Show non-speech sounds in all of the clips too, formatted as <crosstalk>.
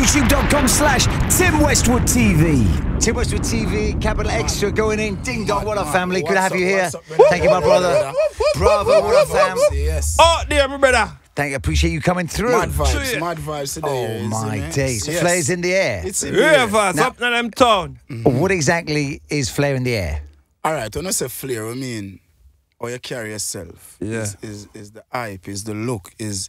YouTube.com slash Tim Westwood TV. Tim Westwood TV, Capital Xtra going in. Ding dong, what up, family? Good to have you here. Thank you, my brother. Bravo, what up, fam? Yes. Oh, dear, my brother. Thank you, appreciate you coming through. Mad vibes, Sure, yeah. mad vibes today. Oh my it? days. Yes. Flairs in the air. It's in the air. Now- up in them town. Mm-hmm. What exactly is flair in the air? All right, when I say flair, I mean how you carry yourself. Yeah. Is, is is the hype, is the look, is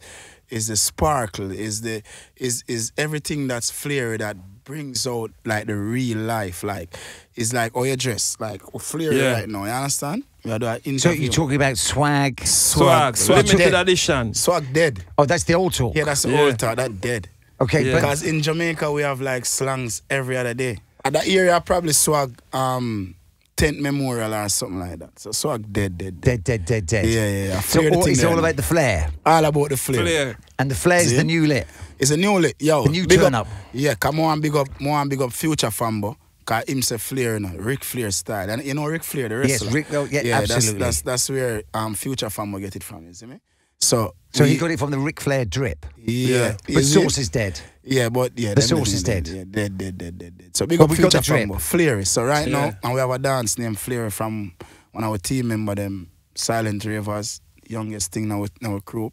is the sparkle, is the is is everything that's flair that brings out like the real life. Like it's like how you dress. Like flair Yeah. right now, you understand? We are So you're talking about swag. Swag, swag limited dead. edition. Swag dead. Oh, that's the old talk. Yeah, that's the Yeah. old talk, that dead. Okay, Yeah. Because in Jamaica we have like slangs every other day. At that area probably swag um tent memorial or something like that. So swag dead, dead, dead. dead, dead, dead, dead. Yeah, yeah, yeah. So all, it's all about the flair. All about the flare. Flair. And the flair's See? the new lit. It's a new lit. Yo, The new big turn up. Yeah, come on, big up, more and big up future fambo. Cause him say Flair, you know, Ric Flair style. And you know Ric Flair, the Yes, wrestler. Ric- oh, yeah, that's, absolutely. that's that's where um future fambo get it from, you see me? So So he we- got it from the Ric Flair drip. Yeah. But you? Source is dead. Yeah, but yeah, The them source is dead. Yeah, dead, dead, dead, dead, dead. So big But up we got future the drip. fambo, Flair. So right Yeah. now, and we have a dance named Flair from one of our team member, them Silent Ravers, youngest thing now with our crew.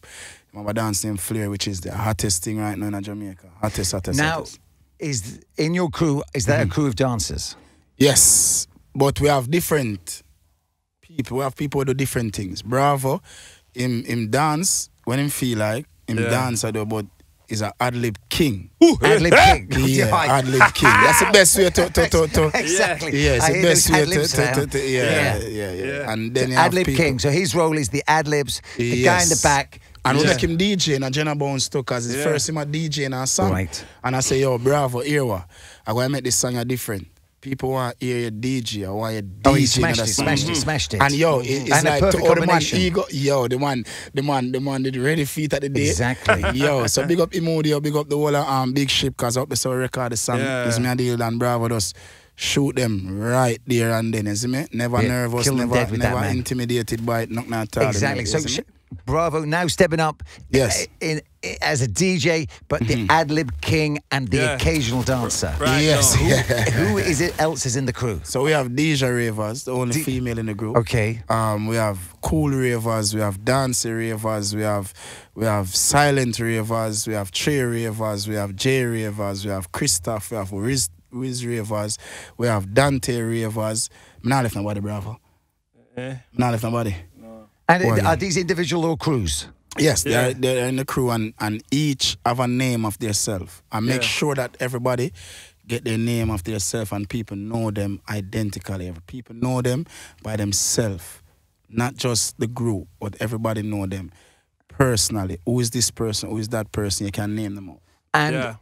We have a dance named Flair, which is the hottest thing right now in Jamaica. Hottest, hottest, Now, hottest. is in your crew, is that Mm-hmm. a crew of dancers? Yes, but we have different people. We have people who do different things. Bravo, him him dance when him feel like him Yeah. dance. I do, but he's a ad lib king. Ad-lib king. Yeah, <laughs> Right. ad lib king. That's the best way to to to. to <laughs> Exactly. yeah, it's I the best way to, ad-libs to, to, to yeah, Yeah. yeah, yeah, Yeah. And then you have Ad lib king. So his role is the ad libs, the guy in the back. And we make him DJ and Genna Bounce too, cause it's Yeah. first him a DJ in a song. Right. And I say, yo, bravo, here what? I gotta make this song a different. People want to hear your DJ. I want your DJ. Oh, he smashed the it, song. smashed it, smashed it. And yo, it, it's And like to perfect all the man ego. Yo, the man, the man, the man did ready feet at the day. Exactly. <laughs> Yo, so big up Emodio, big up the whole of, um big ship, cause up the so record the song. Yeah. It's me a deal and Bravo just shoot them right there and then. You see me? Never Yeah, nervous, kill never dead with that, man. intimidated by it, nothing at all. Exactly. You So see sh- me? Bravo now stepping up Yes. Mm-hmm. in, in, as a DJ, but the ad lib king and the Yeah. occasional dancer. Right yes, now. yeah. Who is it else is in the crew? So we have Deja Ravers, the only De- female in the group. Okay. Um, we have cool ravers, we have dancey ravers, we have we have silent ravers, we have Trey ravers, we have J ravers, we have Christoph, we have Wiz, Wiz ravers, we have Dante ravers. I'm not left nobody, bravo. Eh. I'm not left nobody. And Well, are these individual or crews? Yes, Yeah. they're, they're in the crew and, and each have a name of themselves. And make Yeah. sure that everybody get their name of themselves and people know them identically. People know them by themselves. Not just the group, but everybody know them personally. Who is this person? Who is that person? You can name them all. And Yeah.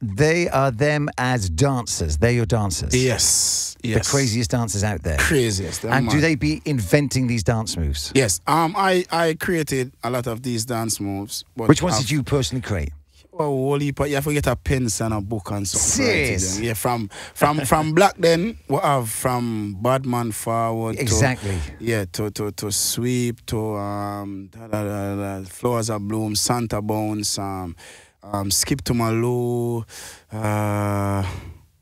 They are them as dancers. They're your dancers. Yes. The craziest dancers out there. Craziest. they're And do they be inventing these dance moves? Yes. Um I, I created a lot of these dance moves. But Which ones I've- did you personally create? Oh, whole heap of- you have to get a pens and a book and something. Serious? Yeah, from from from black then we have from Badman forward Exactly. to yeah to to to sweep to um da, da, da, da, flowers of bloom Santa Bones um um skip to Malou uh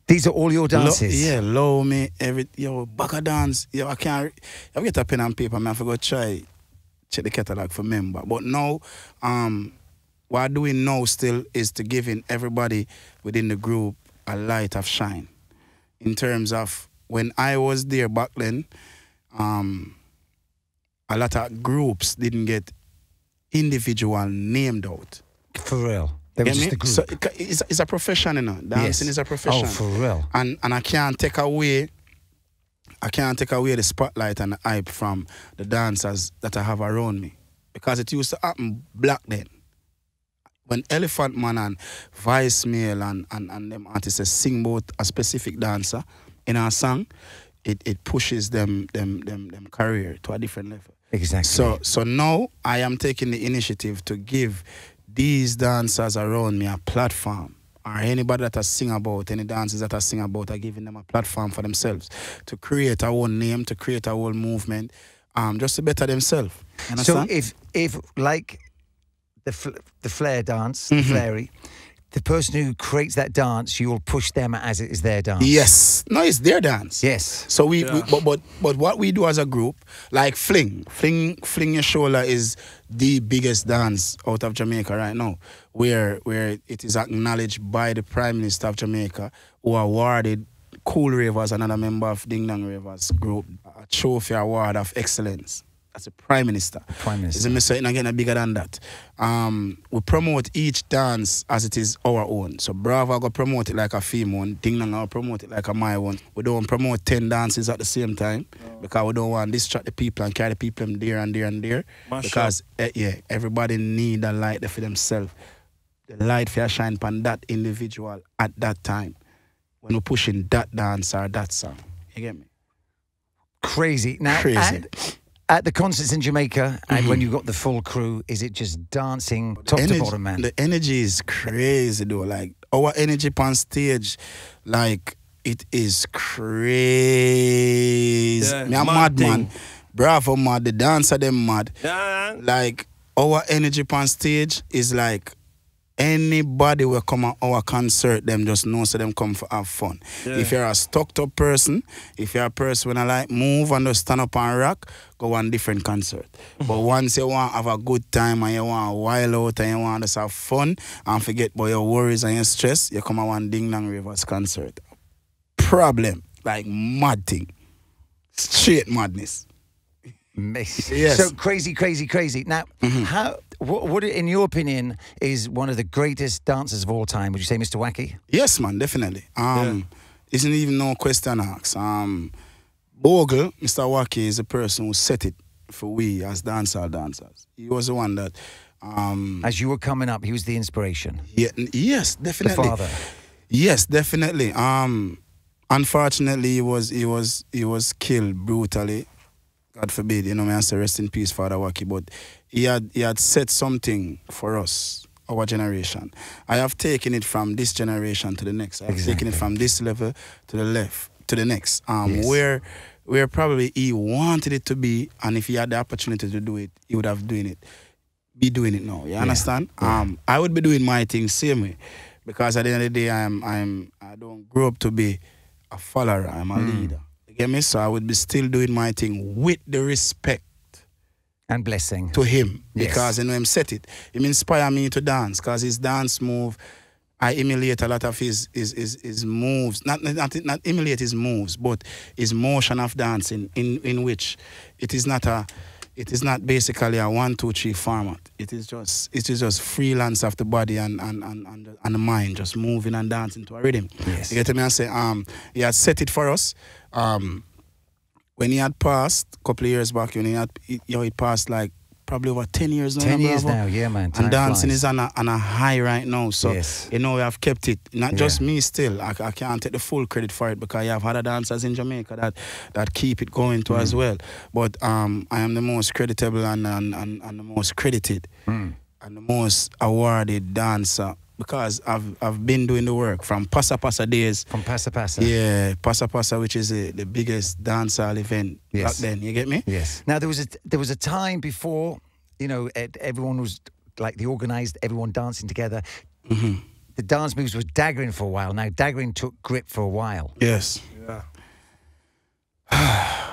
These are all your lo- dances. yeah low me every yo baka dance yo I can't I get a pen and paper man I forgot try check the catalog for member but now um what I'm doing now still is to giving everybody within the group a light of shine. In terms of when I was there back then, um, a lot of groups didn't get individual named out. For real. They just a group. So it's, it's a profession, you know. Dancing Yes. is a oh, profession. Oh, for real. and and I can't take away I can't take away the spotlight and the hype from the dancers that I have around me. Because it used to happen black then. When Elephant Man and Voicemail and, and, and them artists sing about a specific dancer in our song, it, it pushes them them them them career to a different level. Exactly. So so now I am taking the initiative to give these dancers around me a platform. Or anybody that I sing about, any dancers that I sing about, are giving them a platform for themselves to create our own name, to create our own movement, um, just to better themselves. You So understand? if if like the fl- the flair dance, the Mhm. flary, the person who creates that dance, you will push them as it is their dance. Yes. No, it's their dance. Yes. So we, we but, but but what we do as a group, like fling, fling, fling your shoulder is the biggest dance out of Jamaica right now, where where it is acknowledged by the Prime Minister of Jamaica, who awarded Cool Ravers, another member of Ding Dong Ravers group, a trophy award of excellence. That's a Prime Minister. Prime Minister. Is a. It's getting bigger than that. Um, we promote each dance as it is our own. So Bravo I go promote it like a theme one. Ding Dong go promote it like a my one. We don't promote ten dances at the same time because we don't want to distract the people and carry the people them there and there and there. Mash because eh, yeah, everybody need a light for themselves. The light for shine upon that individual at that time when we're pushing that dance or that song. You get me? Crazy. Now, Crazy. At, at the concerts in Jamaica, and when mm-hmm. you've got the full crew, is it just dancing top energy, to bottom, man? The energy is crazy though. Like our energy on stage, like it is crazy. Yeah, Me a mad mad man. Bravo mad. The dancer them mad. Yeah. Like our energy on stage is like anybody will come at our concert, them just know so them come for have fun. Yeah. If you're a stuck up person, if you're a person when I like move and just stand up and rock, go on different concert. but mm-hmm. once you want to have a good time and you want to while out and you want to just have fun and forget about your worries and your stress, you come at one Ding Dong Ravers concert. Problem. Like mad thing. Straight madness. Miss. Yes. So crazy, crazy, crazy. Now, mm-hmm. how? What, what, in your opinion, is one of the greatest dancers of all time? Would you say, Mr. Wacky? Yes, man, definitely. Um, isn't even no question asked. Um, Bogle, Mr. Wacky, is the person who set it for we as dancer dancers. He was the one that, um, As you were coming up, he was the inspiration. yeah, yes, The definitely. father. Yes, definitely. Um, unfortunately, he was he was he was killed brutally. God forbid, you know, may I say rest in peace, Father Wacky. But he had he had set something for us, our generation. I have taken it from this generation to the next. I have taken it from this level to the left to the next. Um, Yes. where where probably he wanted it to be, and if he had the opportunity to do it, he would have doing it. Be doing it now. You understand? Um, I would be doing my thing same way, because at the end of the day, I'm I'm I don't grow up to be a follower. I'm a leader. You get me? So I would be still doing my thing with the respect And blessing. to him Yes. because you know him set it. Him inspire me to dance because his dance move. I emulate a lot of his his his, his moves. Not, not not emulate his moves, but his motion of dancing in in which it is not a it is not basically a one two three format. It is just it is just freelance of the body and and and, and, and the mind just moving and dancing to a rhythm. Yes. You get me? I say um he has set it for us. Um when he had passed a couple of years back, when he had, he, you know, it passed like probably over 10 years now. 10 years Bravo. now, yeah, man. Time And dancing flies. is on a, on a high right now. So, Yes. you know, we have kept it. Not just me still. I, I can't take the full credit for it because I have had other dancers in Jamaica that, that keep it going too Mm. as well. But um, I am the most creditable and, and, and, and the most credited Mm. and the most awarded dancer because I've, I've been doing the work from Pasa Pasa days. From Pasa Pasa. Yeah, Pasa Pasa, which is the, the biggest dancehall event back then. You get me? Yes. Now there was a there was a time before, you know, ed- everyone was like the organised, everyone dancing together. Mm-hmm. The dance moves was daggering for a while. Now daggering took grip for a while. Yes. Yeah. <sighs> <sighs> <sighs>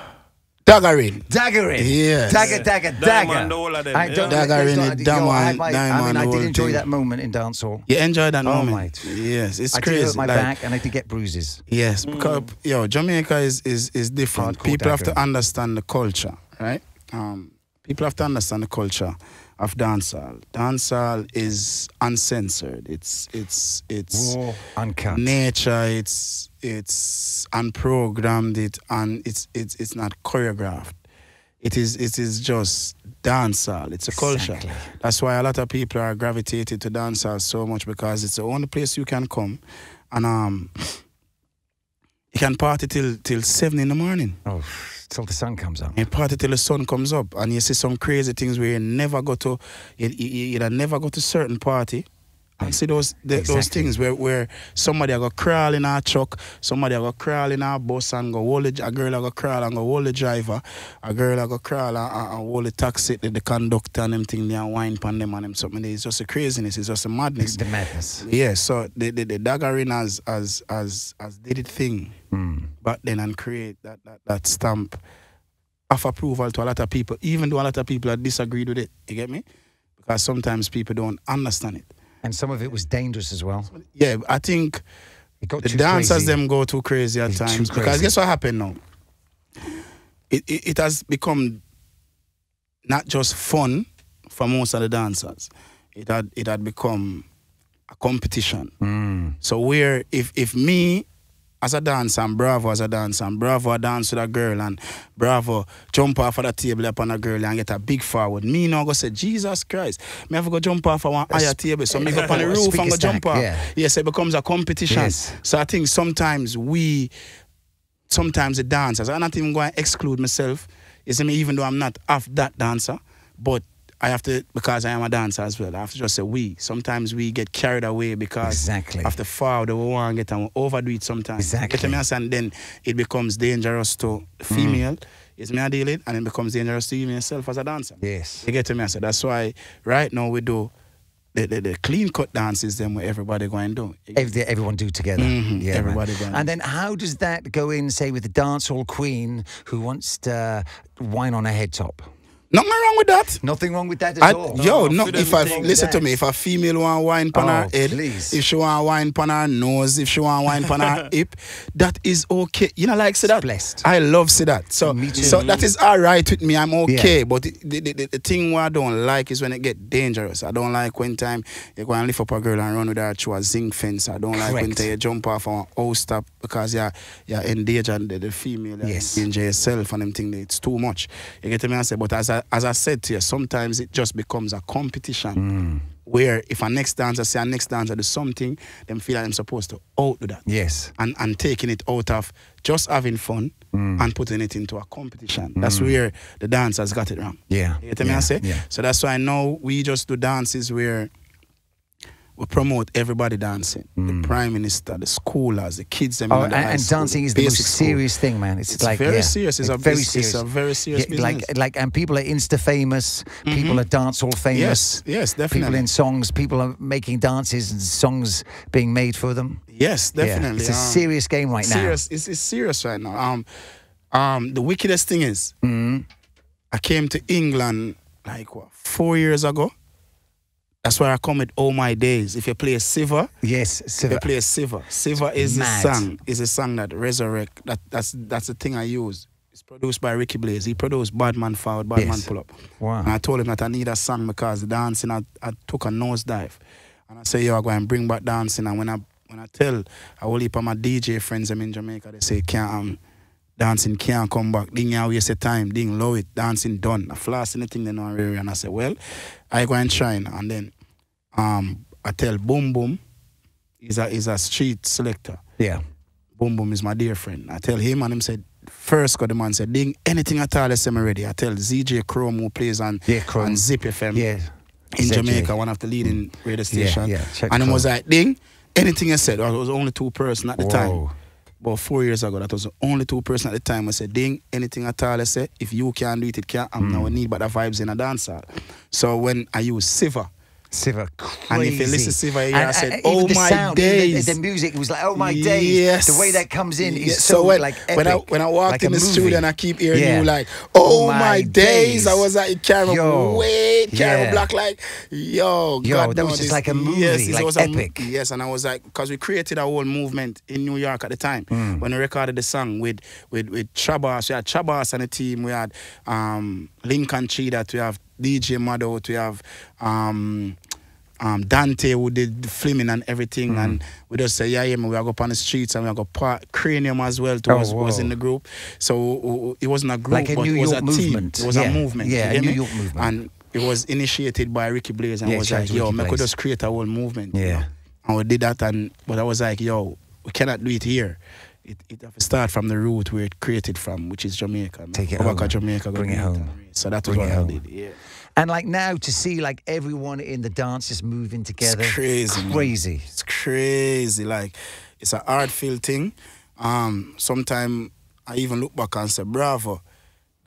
Daggering. Daggering. Yes. Dagger, dagger, dagger. Diamond, all of them, I yeah. don't Daggering let's it, not- I, diamond, I mean, I did enjoy thing. that moment in dancehall. You enjoy that Oh, moment. mate. Yes, it's I crazy. did hurt my like- back and I did get bruises. Yes, because yo, Jamaica is is is different. Hardcore people have to understand the culture, right? Um, people have to understand the culture of dancehall. Dancehall is uncensored. It's it's it's Raw, uncut. nature. It's it's unprogrammed. It and it's it's it's not choreographed. It is it is just dancehall. It's a culture. Exactly. That's why a lot of people are gravitated to dancehall so much because it's the only place you can come, and um, you can party till till seven in the morning. Oh, till the sun comes up. You party till the sun comes up, and you see some crazy things where you never go to, you you, you never go to certain party, I see those the, those things where, where somebody a go crawl in our truck, somebody a go crawl in our bus and go hold the, a girl a go crawl and go hold the driver, a girl a go crawl and, and, and hold the taxi, the, the conductor and them thing, they and wine pan them and them something. It's just a craziness, it's just a madness. The madness. Yeah, so the the, the daggering has has has has did it thing Mm. back then and create that, that that stamp of approval to a lot of people, even though a lot of people have disagreed with it. You get me? Because sometimes people don't understand it. And some of it was dangerous as well. Yeah, I think the dancers crazy. them go too crazy at It's times. Because guess what happened now? It, it it has become not just fun for most of the dancers. It had it had become a competition. Mm. So where if if me as a dancer and Bravo as a dancer and Bravo a dance with a girl and Bravo jump off of the table upon a girl and get a big forward, me now go say, Jesus Christ, me have to go jump off of one higher table. So me go up on the <laughs> roof and go jump off. yeah. Yes, it becomes a competition. Yes. So I think sometimes we sometimes the dancers, I'm not even going to exclude myself. You see me, even though I'm not half that dancer, but I have to because I am a dancer as well. I have to just say we. Sometimes we get carried away because Exactly. after far the we want get and we overdo it sometimes. Exactly. Get me and then it becomes dangerous to female. It's me I deal it and it becomes dangerous to even yourself as a dancer. Yes. You get to me? I said that's why right now we do the, the, the clean cut dances them where everybody going do. Every, everyone do together. Mhm, Yeah, man. everybody going. And then how does that go in, say, with the dancehall queen who wants to wine on a head top? Nothing wrong with that. Nothing wrong with that at I, all. yo, No, no, if I everything. listen to me, if a female want wine pan her Oh, head, please. if she want wine pan her nose, if she want wine pan her <laughs> hip, that is okay. You know, like say that. blessed. I love say that. So, Me too. so that is all right with me. I'm okay. But the, the, the, the thing what I don't like is when it get dangerous. I don't like when time you go and lift up a girl and run with her through a zinc fence. I don't like when Correct. time you jump off on a house stop because you're you're endangering the, the female. You're Yes. endangering yourself and them thing. that It's too much. You get to me? I say, but as I, as I said to you, sometimes it just becomes a competition Mm. where if a next dancer say a next dancer do something, them feel like I'm supposed to outdo that. Yes. And, and taking it out of just having fun Mm. and putting it into a competition. That's where the dancers got it wrong. Yeah. You get me? yeah. I say? Yeah. So that's why now we just do dances where we promote everybody dancing. The prime minister, the schoolers, the kids. Mm. Oh, and, and school, dancing is the most school. serious thing, man. It's, It's like very yeah, serious. It's a- very it's- it's serious. a very serious Yeah, Like, business. like, and people are Insta famous. People are dancehall famous. Yes, yes, definitely. People in songs. People are making dances and songs being made for them. Yes, Yeah, definitely. It's a Um, serious game right now. serious. It's, it's serious right now. Um, um, the wickedest thing is, Mm. I came to England like what four years ago. That's where I come with all my days. If you play a Syvah, Yes. So, if you play a Syvah, Syvah is Mad. a song. Is a song that resurrect. That that's that's the thing I use. It's produced by Ricky Blaze. He produced Badman Forward, Badman Yes. Pull Up. Wow. And I told him that I need a song because the dancing I, I took a nosedive. And I say, yo, I go and bring back dancing. And when I when I tell I will heap of my DJ friends them in Jamaica, they say can't um dancing can't come back. Ding yeah, waste your time. Ding low it. Dancing done. I floss anything they know really. And I say, well, I go and try. And then um I tell Boom Boom, he's a he's a street selector. yeah. Boom Boom is my dear friend. I tell him and him said, first got the man said, Ding, anything at all, I say me ready. I tell ZJ Chrome who plays on, Yeah, Chrome. on Zip FM Yeah. in ZJ. Jamaica, one of the leading radio stations. yeah, check and he was like, Ding, anything I said, I was only two person at the time. Whoa. About four years ago, that was the only two person at the time. I said, Ding, anything at all, I said, if you can do it, it can. I'm Mm. now need but the vibes in a dancer. So when I use Syvah, Syvah, And crazy. if you listen to Syvah, yeah, I said, "Oh my sound, even the- days." The, music was like, oh my days. Yes. The way that comes in is Yeah, so, when, like epic. when I when I walked like in the movie. studio and I keep hearing Yeah. you like, oh, my, days. I was like, it me Yo. way, carried Yeah. black like, yo, Yo, God, that was just this- like a movie, yes, it like was a epic. yes, and I was like, because we created a whole movement in New York at the time Mm. when we recorded the song with with with Chabas. We had Chabas and the team. We had um, Lincoln Cheetah. We have DJ Mado. We have. Um, um, Dante who did the filming and everything, Mm. and we just say, yeah, yeah, man, we are go up on the streets and we are go part Cranium as well. Too, Oh, was, was in the group, so uh, it wasn't a group, Like a but New it was York a team. movement. It was Yeah. a movement. Yeah, a New me? York movement. and it was initiated by Ricky Blaze, and Yeah, I was like, yo, man, could just create a whole movement. you Yeah. know? and we did that, and but I was like, yo, we cannot do it here. it, it have to start from the root where it created from, which is Jamaica. man. Take it Go back home. to Jamaica. go Bring it home. So that was Bring what I did. Yeah. And like now to see like everyone in the dance just moving together. It's crazy. man. Crazy. It's crazy. Like it's an art feel thing. Um, sometimes I even look back and say, bravo.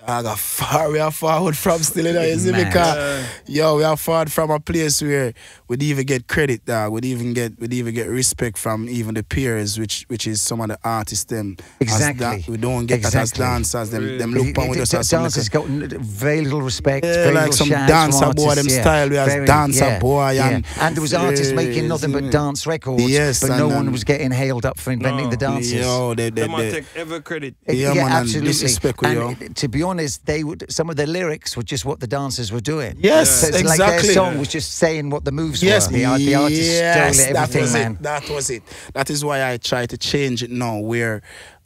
I got far, we are forward from still in you see, because yo, we are far from a place where we'd even get credit, dog. We'd even get we'd even get respect from even the peers, which which is some of the artists them. as Exactly. we don't get that Exactly. as dancers. Them them It- look upon with us as some Dance has got very little respect. Yeah, very like little some shouts dancer from boy, them yeah. style, we has Very- dancer yeah, boy yeah. and- and there was artists making nothing but dance records, Yes, but no and, one was getting hailed up for inventing No. the dances. Yo, they, they, Them man they, take every credit. Uh, Yeah, man, and absolutely. disrespect with and to be honest, they would some of the lyrics were just what the dancers were doing. Yes, so it's like their song was just saying what the moves Yes, were. The, the artist yes, stole that everything, was man. it. That was it. That is why I try to change it now. Where,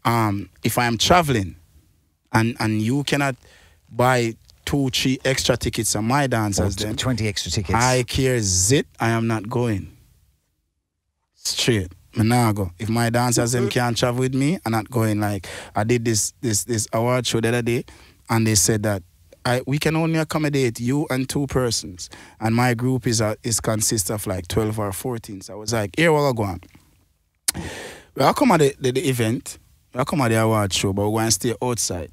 um, if I am traveling, and and you cannot buy two, three extra tickets on my Or dancers, t- then Twenty extra tickets. I care zit. I am not going. Straight. Me nah. If my dancers them can't travel with me, I'm not going. Like I did this this this award show the other day, and they said that I we can only accommodate you and two persons, and my group is a, is consists of like twelve or fourteen. So I was like, here we'll go on. Well, I come at the, the, event, I come at the award show, but we're going to stay outside.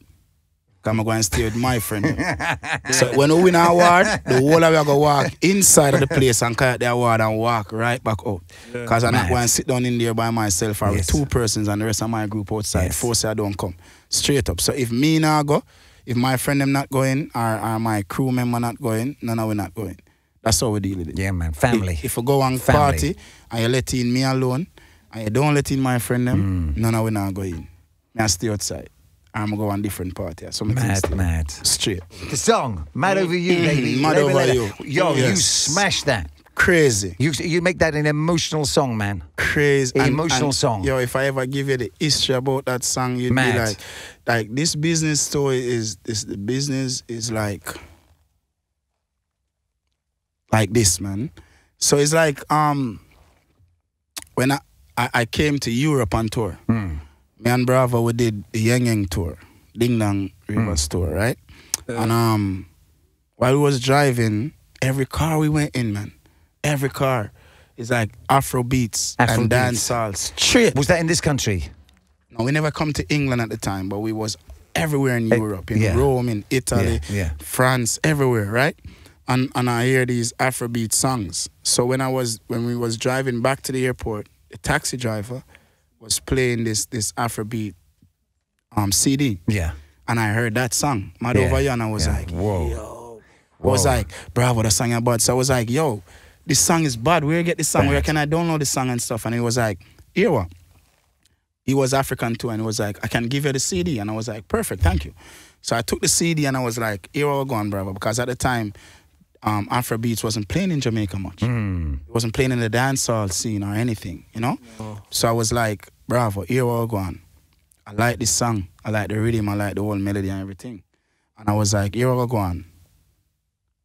Come, I'm going to stay with my friend. <laughs> so when we win an award, the whole of we are going to walk inside of the place and collect the award and walk right back out. Because I'm not going to sit down in there by myself or Yes. with two persons and the rest of my group outside. Yes. Force I don't come. Straight up. So if me not go, if my friend them not going or, or my crew member not going, no, no, we're not going. That's how we deal with it. yeah, man. Family. If, if we go on Family. party and you let in me alone and you don't let in my friend them, Mm. no, of we not going. in. Me I stay outside. I'm going to go on different party. So me things mad, stay mad. Straight. The song, Mad Over You, baby. Mad Over. You. Yo, you Yes. smashed that. Crazy. You you make that an emotional song, man. Crazy. An emotional song. Yo, if I ever give you the history about that song, you'd Mad. be like, like this business story is this the business is like like this, man. So it's like um when I, I, I came to Europe on tour. Mm. me and Bravo we did the Yeng Yeng tour, Ding Dong Ravers Hmm. tour, right? And um, while we was driving, every car we went in, man, every car is like Afro beats Afro and beats. dance salsa. Straight. Was that in this country? No, we never come to England at the time, but we was everywhere in Eh, Europe, in yeah. Rome, in Italy, Yeah, yeah. France, everywhere, right? And and I hear these Afrobeat songs. So when I was when we was driving back to the airport, the taxi driver was playing this this Afrobeat um CD. Yeah. And I heard that song, Mad Yeah, Over You, and I was yeah. like, Whoa. yo. I was Whoa. like, bravo, the song about. So I was like, yo, this song is bad. Where you get this song? Where Bad. can I download this song and stuff? And he was like, here what? He was African too, and he was like, I can give you the CD. And I was like, perfect, thank you. So I took the CD and I was like, here we're going, bravo. Because at the time, um, Afrobeats wasn't playing in Jamaica much. Mm. It wasn't playing in the dancehall scene or anything, you know? So I was like, bravo, here we go on. I like this song. I like the rhythm. I like the whole melody and everything. And I was like, here we go on.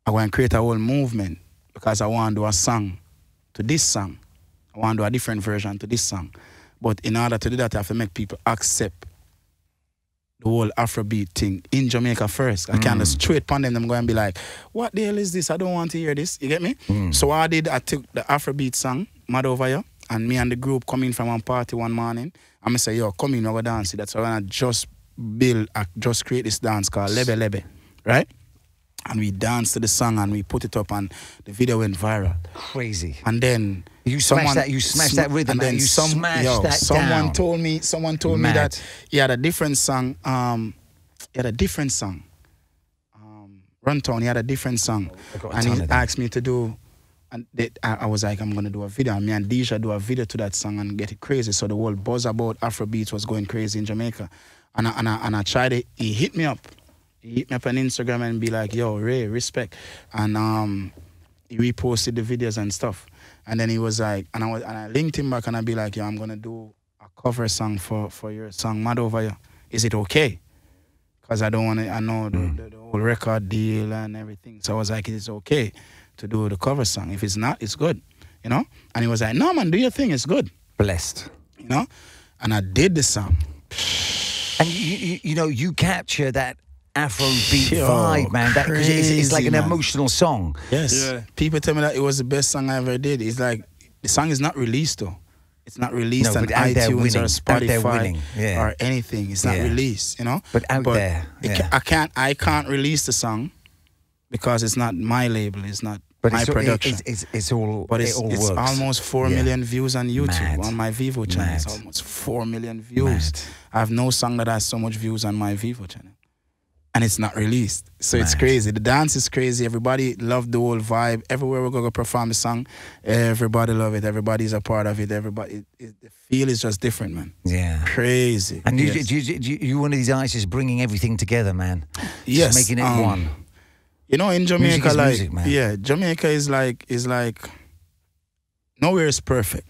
I want to create a whole movement because I want to do a song to this song. I want to do a different version to this song. But in order to do that, I have to make people accept the whole Afrobeat thing in Jamaica first. I can't mm. just straight upon them, them go and be like, what the hell is this? I don't want to hear this. You get me? Mm. So what I did, I took the Afrobeat song, Mad Over You, and me and the group come in from one party one morning. I'ma say, yo, come in, we're going to dance. That's why I just build, I just create this dance called Lebeh Lebeh, right? And we danced to the song and we put it up and the video went viral. Crazy. And then You smashed someone- that- you smashed sm- that rhythm, and then You some, smashed yo, that someone down. told me, someone told Mad. me that he had a different song. Um, he had a different song. Um, Runtown, he had a different song, a and he asked me to do. And they, I, I was like, I'm gonna do a video. And me and Deja do a video to that song and get it crazy. So the whole buzz about Afrobeats was going crazy in Jamaica. And I, and I, and I tried it. He hit me up. He hit me up on Instagram and be like, Yo, Ray, respect. And um, he reposted the videos and stuff. And then he was like, and I was, and I linked him back and I'd be like, Yo, I'm gonna do a cover song for for your song, Mad Over You. Is it okay? Because I don't want to. I know the, the, the whole record deal and everything. So I was like, it's okay to do the cover song. If it's not, it's good, you know. And he was like, no man, do your thing. It's good, Blessed. you know. and I did the song. And you, you, you know, you capture that Afrobeat Yo, vibe, man. That, 'cause it's, it's like an man. emotional song. Yes. Yeah. People tell me that it was the best song I ever did. It's like the song is not released though. It's not released No, on but there iTunes winning. or Spotify yeah. or anything. It's not Yeah. released, you know. But out there, yeah. ca- I can't. I can't release the song because it's not my label. It's not But my it's, all- production. it's, it's, it's all, but it's, it all it's works. almost four Yeah. million views on YouTube Mad. on my Vevo channel. It's almost four million views. Mad. I have no song that has so much views on my Vevo channel. And it's not released. So it's crazy. The dance is crazy. Everybody love the whole vibe. Everywhere we go, go perform the song, everybody love it. Everybody's a part of it. Everybody, it, it, the feel is just different, man. Yeah. Crazy. And you, yes. you, you, you, you're one of these artists bringing everything together, man. Just Yes, making it um, one. You know, in Jamaica, like music, yeah, Jamaica is like is like nowhere is perfect,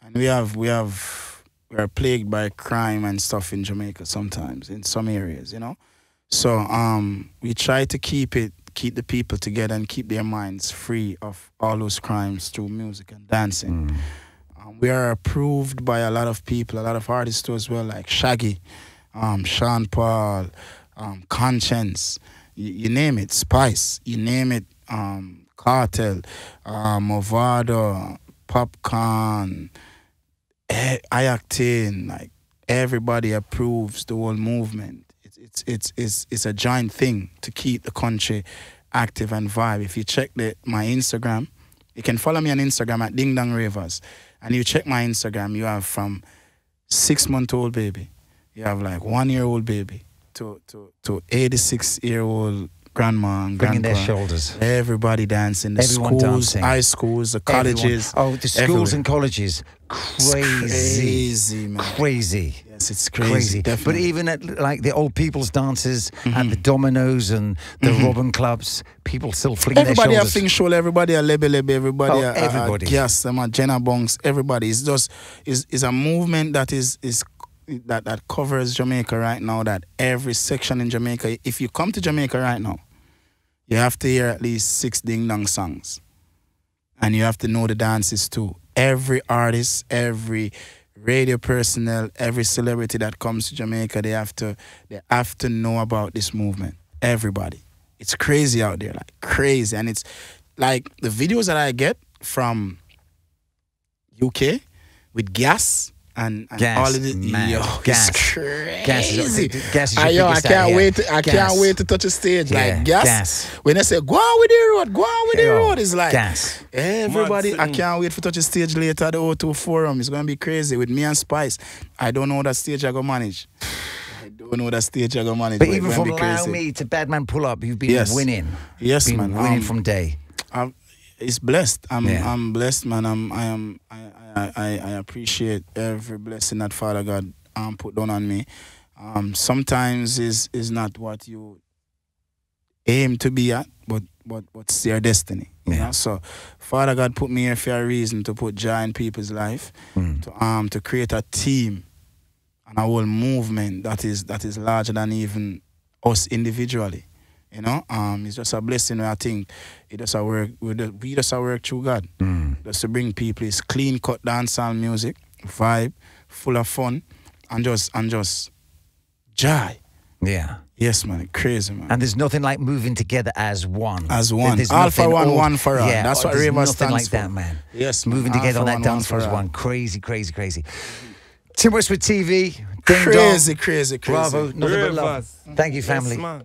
and we have we have we are plagued by crime and stuff in Jamaica sometimes in some areas, you know. So um, we try to keep it keep the people together and keep their minds free of all those crimes through music and dancing. Mm. Um, we are approved by a lot of people, a lot of artists too as well, like Shaggy, um, Sean Paul, um, Konshens, you, you name it, Spice, you name it, um, Kartel, um, Mavado, Popcaan, eh, I-Octane, like everybody approves the whole movement. It's, it's it's it's a giant thing to keep the country active and vibe. If you check the my Instagram, you can follow me on Instagram at Ding Dong Ravers, and you check my Instagram. You have from six month old baby, you have like one year old baby to to to eighty six year old grandma and Bringing grandpa. their shoulders. Everybody dancing. The Everyone schools, dancing. high schools, the Everyone- colleges. Oh, the schools everywhere. and colleges. It's Crazy. crazy, man. Crazy. Yes, it's crazy. Crazy. But even at like the old people's dances Mm-hmm. and the dominoes and the Robin clubs, people still flinging Everybody their have shoulders. thing show, everybody a lebeh lebeh, everybody Oh, a, a- everybody. a gas, them a Genna Bounce, everybody. It's just is is a movement that is is that that covers Jamaica right now. That every section in Jamaica, if you come to Jamaica right now, you have to hear at least six ding dong songs, and you have to know the dances too. Every artist, every radio personnel, every celebrity that comes to Jamaica, they have to they have to know about this movement. Everybody. It's crazy out there, like crazy. And it's like the videos that I get from UK with gas and, and Gas, all of it. mad. Yo, Gas. it's crazy. Gas is- gas is your Ah, yo, I can't here. wait. To, I Gas. can't wait to touch a stage. Yeah, like gas. gas. When they say go on with the road, go on with the road, it's like gas. Everybody, I can't wait for touch a stage later at the O2 Forum. It's gonna be crazy with me and Spice. I don't know that stage I go manage. I don't know that stage I go manage. But it's even from be Allow crazy. Me to Badman Pull Up, you've been Yes. winning. Yes, been man. winning Um, from day. I'm, it's blessed. I'm Yeah. I'm blessed, man. I'm I am I, I, I, I appreciate every blessing that Father God um put down on me. Um sometimes is is not what you aim to be at, but but what's your destiny. You Yeah. know? So Father God put me here for a reason to put joy in people's life, Mm. to um to create a team and a whole movement that is that is larger than even us individually. You know, um, it's just a blessing. I think it just a work. We just, we just a work through God, Mm. just to bring people. It's clean cut dancehall music, vibe, full of fun, and just and just joy. Yeah. Yes, man, crazy man. And there's nothing like moving together as one. As one. There's All for nothing one, all- one for all. Yeah, That's what there's Ravers nothing stands like for. that, man. yes, man. Moving All together for on that one, dance floor for as one. Crazy, crazy, crazy. Tim Westwood TV. Ding Crazy, dong. crazy, crazy. Bravo. Nothing but love. Thank you, family. Yes, man.